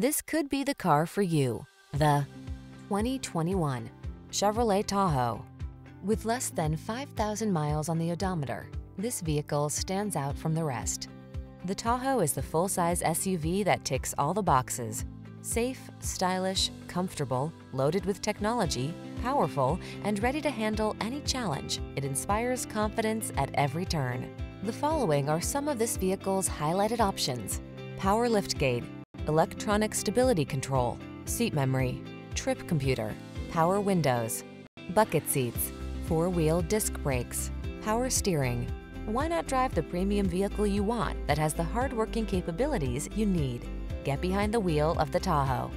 This could be the car for you. The 2021 Chevrolet Tahoe. With less than 5,000 miles on the odometer, this vehicle stands out from the rest. The Tahoe is the full-size SUV that ticks all the boxes. Safe, stylish, comfortable, loaded with technology, powerful, and ready to handle any challenge, it inspires confidence at every turn. The following are some of this vehicle's highlighted options. Power liftgate, electronic stability control, seat memory, trip computer, power windows, bucket seats, four-wheel disc brakes, power steering. Why not drive the premium vehicle you want that has the hard-working capabilities you need? Get behind the wheel of the Tahoe.